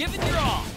Give it your all.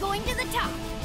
Going to the top.